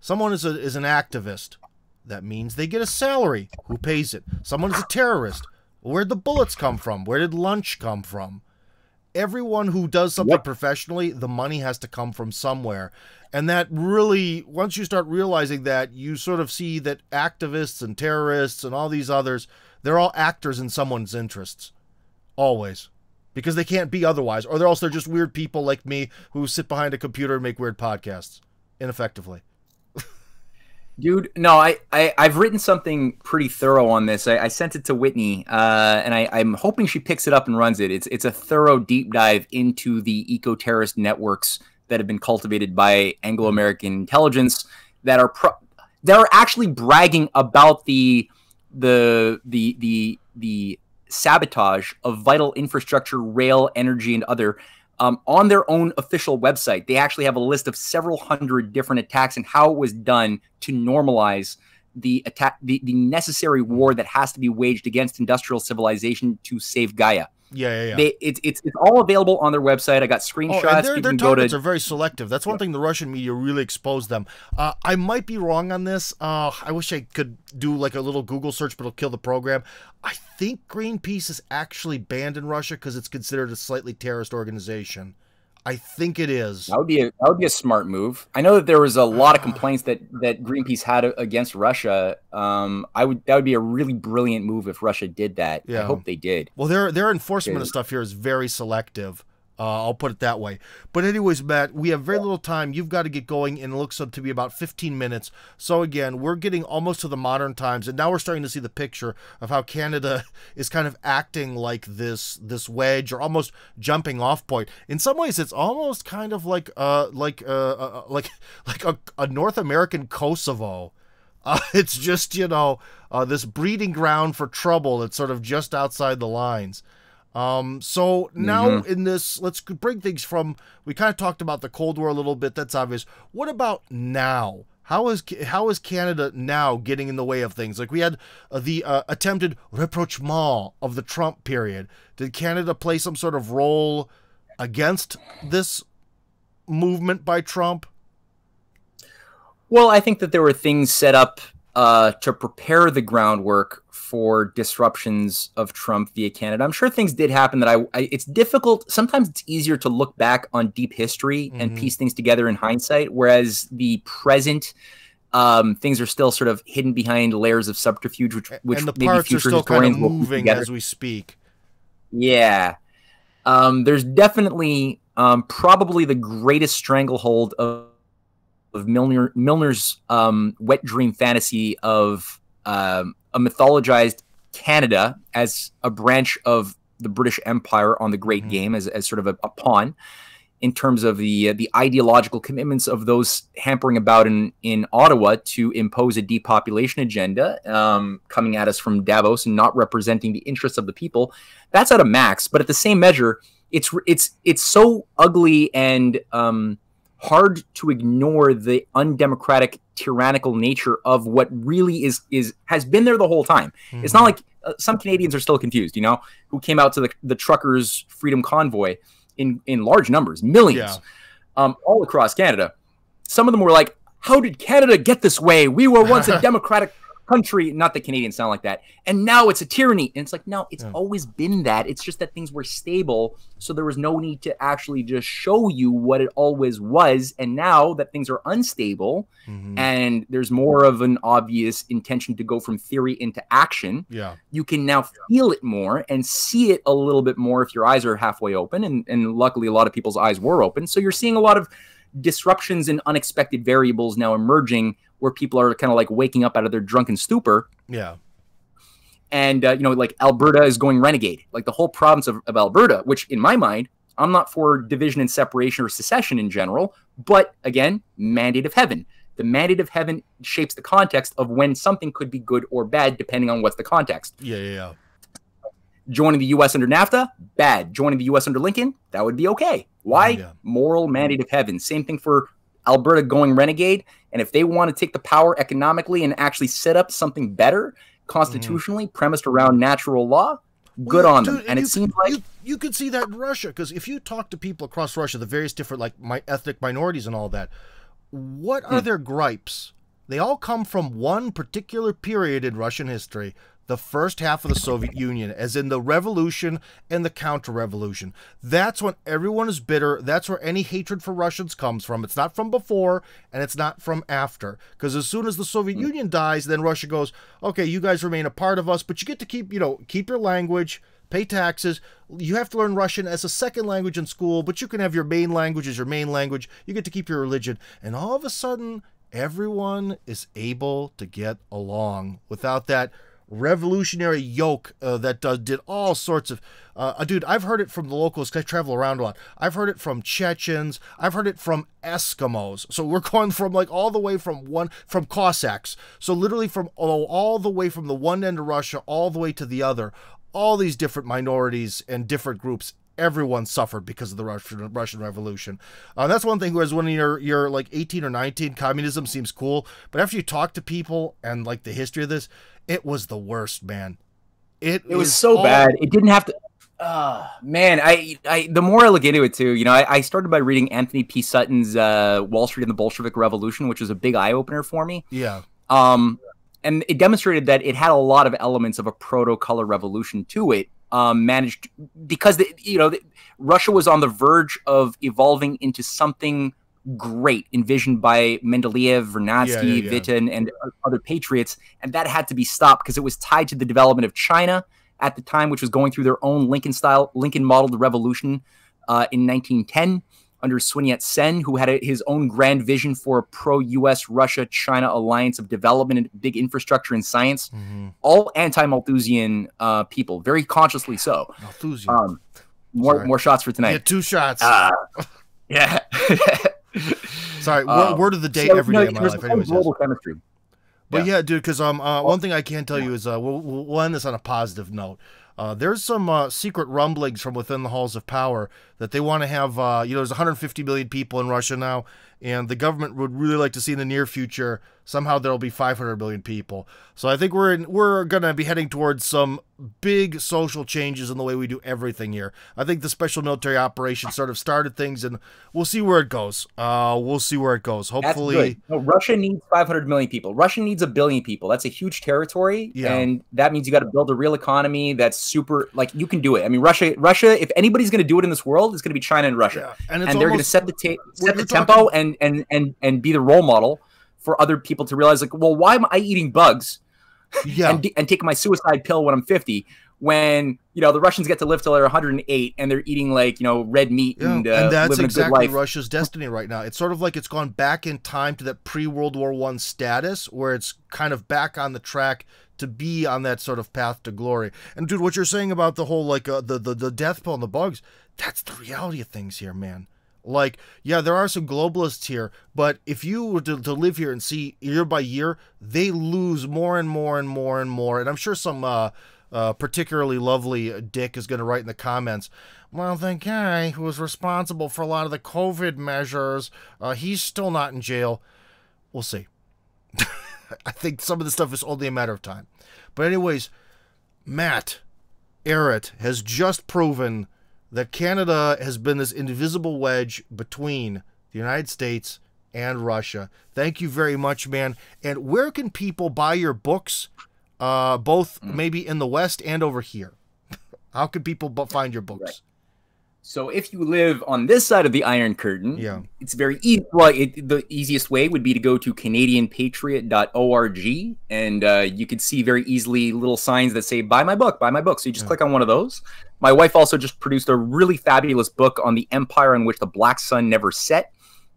someone is a, is an activist. That means they get a salary. Who pays it? Someone is a terrorist. Where'd the bullets come from? Where did lunch come from? Everyone who does something Yep. professionally, the money has to come from somewhere. And that really, once you start realizing that, you sort of see that activists and terrorists and all these others, they're all actors in someone's interests. Always. Because they can't be otherwise. Or they're else they're just weird people like me who sit behind a computer and make weird podcasts. Ineffectively. Dude, no, I, I I've written something pretty thorough on this. I, I sent it to Whitney, uh, and I, I'm hoping she picks it up and runs it. It's it's a thorough deep dive into the eco terrorist networks that have been cultivated by Anglo American intelligence that are pro- that are actually bragging about the the the the the sabotage of vital infrastructure, rail, energy, and other um, on their own official website. They actually have a list of several hundred different attacks and how it was done to normalize the attack, the, the necessary war that has to be waged against industrial civilization to save Gaia. Yeah, yeah, yeah. They, it's it's it's all available on their website. I got Oh, screenshots. and their, their targets to are very selective. That's one thing the Russian media really exposed them. Uh, I might be wrong on this. Uh, I wish I could do like a little Google search, but it'll kill the program. I think Greenpeace is actually banned in Russia because it's considered a slightly terrorist organization. I think it is. That would be a that would be a smart move. I know that there was a lot of complaints that that Greenpeace had against Russia. Um, I would that would be a really brilliant move if Russia did that. I hope they did. Well, their their enforcement of stuff here is very selective. Uh, I'll put it that way. But anyways, Matt, we have very little time. You've got to get going, and it looks up to be about 15 minutes. So again, we're getting almost to the modern times, and now we're starting to see the picture of how Canada [LAUGHS] is kind of acting like this this wedge or almost jumping off point. In some ways, it's almost kind of like uh like uh, uh like [LAUGHS] like a, a North American Kosovo. [LAUGHS] Uh, it's just you know uh, this breeding ground for trouble that's sort of just outside the lines. Um, so now in this, let's bring things from. We kind of talked about the Cold War a little bit. That's obvious. What about now? How is how is Canada now getting in the way of things? Like we had uh, the uh, attempted rapprochement of the Trump period. Did Canada play some sort of role against this movement by Trump? Well, I think that there were things set up uh, to prepare the groundwork for disruptions of Trump via Canada. I'm sure things did happen that I, I it's difficult. Sometimes it's easier to look back on deep history mm-hmm. and piece things together in hindsight, whereas the present um, things are still sort of hidden behind layers of subterfuge, which, which and the parts are still kind of moving as we speak. Yeah, um, there's definitely um, probably the greatest stranglehold of of Milner Milner's um, wet dream fantasy of um, a mythologized Canada as a branch of the British Empire on the Great mm-hmm. Game as, as sort of a, a pawn in terms of the uh, the ideological commitments of those hampering about in in Ottawa to impose a depopulation agenda um, coming at us from Davos and not representing the interests of the people. That's at a max, but at the same measure, it's it's it's so ugly and um, hard to ignore the undemocratic tyrannical nature of what really is is has been there the whole time mm-hmm. it's not like uh, some canadians are still confused you know who came out to the, the truckers freedom convoy in in large numbers millions yeah. um, all across canada some of them were like how did canada get this way we were once a [LAUGHS] democratic country. Not that Canadians sound like that. And now it's a tyranny. And it's like, no, it's yeah. always been that. It's just that things were stable. So there was no need to actually just show you what it always was. And now that things are unstable mm-hmm. and there's more of an obvious intention to go from theory into action, yeah. you can now feel it more and see it a little bit more if your eyes are halfway open. And, and luckily, a lot of people's eyes were open. So you're seeing a lot of disruptions and unexpected variables now emerging where people are kind of like waking up out of their drunken stupor. Yeah. And, uh, you know, like Alberta is going renegade. Like the whole province of, of Alberta, which in my mind, I'm not for division and separation or secession in general, but again, mandate of heaven. The mandate of heaven shapes the context of when something could be good or bad, depending on what's the context. Yeah, yeah, yeah. Joining the U.S. under NAFTA, bad. Joining the U.S. under Lincoln, that would be okay. Why? Yeah. Moral mandate of heaven. Same thing for Alberta going renegade. And if they want to take the power economically and actually set up something better constitutionally, mm. premised around natural law, good well, on dude, them. And, and it seems like you, you could see that in Russia because if you talk to people across Russia, the various different like my ethnic minorities and all that, what are hmm. their gripes? They all come from one particular period in Russian history the first half of the Soviet Union, as in the revolution and the counter revolution. That's when everyone is bitter. That's where any hatred for Russians comes from. It's not from before and it's not from after. Because as soon as the Soviet mm. Union dies, then Russia goes, okay, you guys remain a part of us, but you get to keep, you know, keep your language, pay taxes. You have to learn Russian as a second language in school, but you can have your main language as your main language. You get to keep your religion. And all of a sudden, everyone is able to get along without that revolutionary yoke uh, that did all sorts of uh, uh dude i've heard it from the locals because i travel around a lot. I've heard it from chechens. I've heard it from eskimos. So we're going from like all the way from one from cossacks. So literally from all the way from the one end of russia all the way to the other. All these different minorities and different groups everyone suffered because of the Russian Russian Revolution. Uh, that's one thing. Was when you're you're like 18 or 19, communism seems cool, but after you talk to people and like the history of this, it was the worst, man. It it was so bad. It didn't have to. Uh, man, I, I the more I look into it too, you know, I, I started by reading Anthony P. Sutton's uh, Wall Street and the Bolshevik Revolution, which was a big eye opener for me. Yeah. Um, and it demonstrated that it had a lot of elements of a proto color revolution to it. Um, managed because the, you know the, Russia was on the verge of evolving into something great envisioned by Mendeleev, Vernadsky, yeah, yeah, yeah. And other patriots, and that had to be stopped because it was tied to the development of China at the time, which was going through their own Lincoln style, Lincoln modeled revolution uh, in 1910 under Sun sen, who had his own grand vision for a pro US Russia China alliance of development and big infrastructure and science. Mm-hmm. All anti Malthusian uh, people, very consciously so. Malthusian. Um, more, more shots for tonight. Yeah, two shots. Uh, yeah. [LAUGHS] Sorry, um, word of the day so, every no, day of my life. Anyways, global chemistry. But yeah, yeah dude, because um, uh, one thing I can tell you is uh, we'll, we'll end this on a positive note. Uh, there's some uh, secret rumblings from within the halls of power that they want to have. Uh, you know, there's 150 million people in Russia now, and the government would really like to see in the near future somehow there'll be 500 million people. So I think we're in, we're gonna be heading towards some big social changes in the way we do everything here. I think the special military operation sort of started things, and we'll see where it goes. Uh, we'll see where it goes. Hopefully, no, Russia needs 500 million people. Russia needs a billion people. That's a huge territory, Yeah. and that means you got to build a real economy that's super. Like you can do it. I mean, Russia. Russia. If anybody's going to do it in this world, it's going to be China and Russia. and it's and they're going to set the ta- set the tempo talking- and and and and be the role model for other people to realize like well why am i eating bugs yeah. and, and taking my suicide pill when i'm 50 when you know the russians get to live till they're 108 and they're eating like you know red meat Yeah, and, uh, and that's exactly Russia's destiny right now. It's sort of like it's gone back in time to that pre World War One status, where it's kind of back on the track to be on that sort of path to glory. And dude, what you're saying about the whole like uh, the, the the death pill and the bugs, that's the reality of things here, man. Like, yeah, there are some globalists here, but if you were to, to live here and see year by year, they lose more and more and more and more. And I'm sure some uh, uh, particularly lovely dick is going to write in the comments, well, the guy who was responsible for a lot of the COVID measures, uh, he's still not in jail. We'll see. [LAUGHS] I think some of the stuff is only a matter of time. But, anyways, Matt Ehret has just proven that Canada has been this invisible wedge between the United States and Russia. Thank you very much, man. And where can people buy your books, uh, both maybe in the West and over here? [LAUGHS] How can people find your books? So if you live on this side of the iron curtain Yeah. it's very easy well it, the easiest way would be to go to canadianpatriot.org and uh, you could see very easily little signs that say buy my book buy my book so you just Yeah. click on one of those my wife also just produced a really fabulous book on the empire in which the black sun never set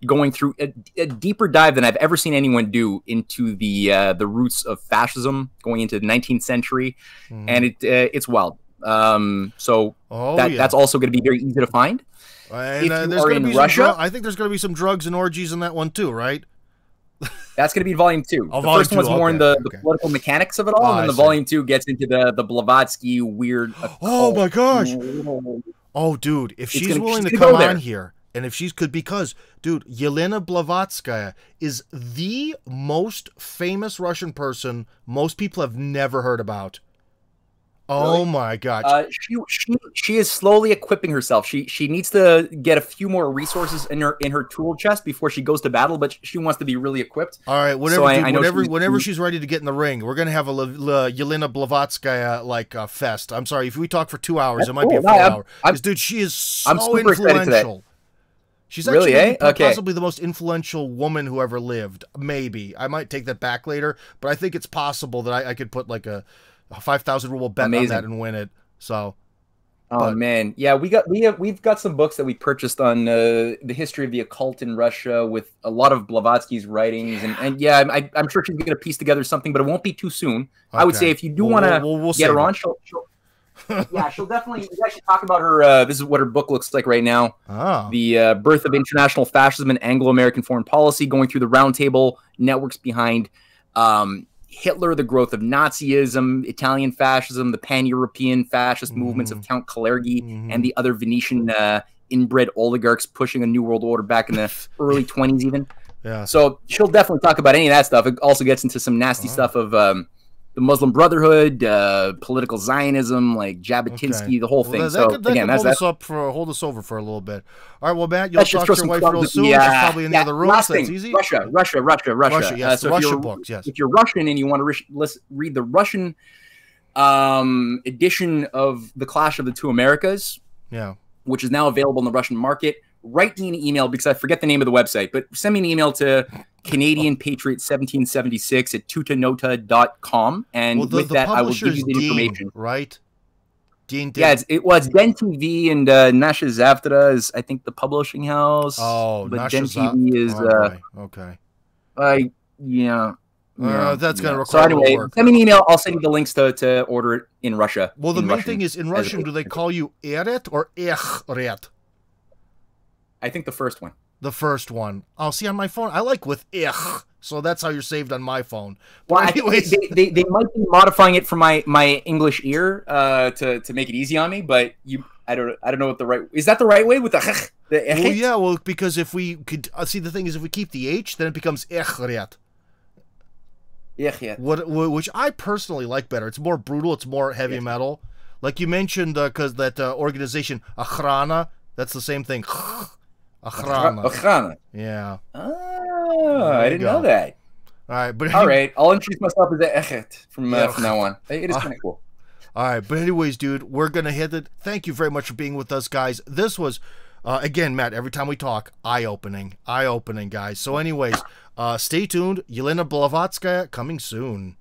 going through a, a deeper dive than i've ever seen anyone do into the uh, the roots of fascism going into the 19th century Mhm. and it uh, it's wild um so oh, that, yeah. that's also going to be very easy to find and, if uh, you there's are in be Russia- I think there's going to be some drugs and orgies in that one too, right? That's going to be volume two. Oh, the volume first one's two, more in the, okay. the political mechanics of it all, Ah, and then the volume two gets into the the Blavatsky weird. [GASPS] Oh my gosh. Oh, dude, if It's she's gonna- willing she's to come on there. here, and if she's could, because, dude, Yelena Blavatskaya is the most famous Russian person most people have never heard about. Oh Really? my god! Uh, she, she she is slowly equipping herself. She she needs to get a few more resources in her in her tool chest before she goes to battle. But she wants to be really equipped. All right, whenever, I- dude, I know whenever, she's- whenever she's ready to get in the ring, we're gonna have a Le- Le- Yelena Blavatskaya like uh, fest. I'm sorry if we talk for two hours, it might be a cool. full No, I'm- hour. I'm- dude, she is so I'm super excited to that. influential. She's Really, actually eh? Okay. possibly the most influential woman who ever lived. Maybe I might take that back later, but I think it's possible that I, I could put like a five thousand ruble bet on that and win it. So Oh But- man, yeah, we got we have we've got some books that we purchased on uh, the history of the occult in Russia with a lot of Blavatsky's writings, and and yeah, I, I'm sure she's gonna piece together something, but it won't be too soon. I would say if you do We'll- want to we'll, we'll, get her on, she'll, she'll [LAUGHS] yeah, she'll definitely. We actually talk about her. Uh, this is what her book looks like right now. Ah, The uh, birth of international fascism and Anglo-American foreign policy, going through the roundtable networks behind um, Hitler, the growth of Nazism, Italian fascism, the pan-European fascist movements of Count Kalergi, mhm. and the other Venetian uh, inbred oligarchs pushing a new world order back in the [LAUGHS] early 20s, even. yeah. So she'll definitely talk about any of that stuff. It also gets into some nasty Oh. stuff of um, the Muslim Brotherhood, uh, political Zionism, like Jabotinsky, Okay. the whole Well, thing. that, so that could, that again, could hold that's us up for hold us over for a little bit. All right, well, Matt, you'll talk to your wife real soon. the, She's uh, probably in the yeah, other room, last so thing, easy. Russia, Russia, Russia, Russia. Russia, Uh, yes, so Russia books, yes. If you're Russian and you want to re- read the Russian um, edition of the Clash of the Two Americas, Yeah. which is now available in the Russian market, write me an email because I forget the name of the website, but send me an email to Canadian Patriot 1776 at tutanota.com. And Well, the, with the that, I will give you the Dean, information. right? Dean. Yeah, Dean. it's, it was Den TV and uh, Nasha Zavtra is, I think, the publishing house. Oh, but Nasha Den TV is, oh, uh, okay. I, yeah. Uh, yeah, that's gonna yeah. require So anyway, work. send me an email. I'll send you the links to, to order it in Russia. Well, the main Russian. thing is in Russian, do they call you Eret or Echret? I think the first one. The first one. Oh, see on my phone, I like with Ich, So that's how you're saved on my phone. Well, anyways, they, they, they, might be modifying it for my my English ear uh, to to make it easy on me, but you. I don't. I don't know what the right is. That the right way with the. the well, yeah. Well, because if we could uh, see, the thing is, if we keep the h, then it becomes echret. What, which I personally like better. It's more brutal. It's more heavy metal. Like you mentioned, because uh, that uh, organization Achrana, that's the same thing. Achrana. Achrana. Yeah. Oh, I didn't go. know that. All right, but all right, I'll introduce myself as Echet from uh, from now on. It is [LAUGHS] kind of cool. All right, but anyways, dude, we're gonna hit it. Thank you very much for being with us, guys. This was, uh, again, Matt. Every time we talk, eye opening, eye opening, guys. So, anyways, uh, stay tuned. Yelena Blavatsky coming soon.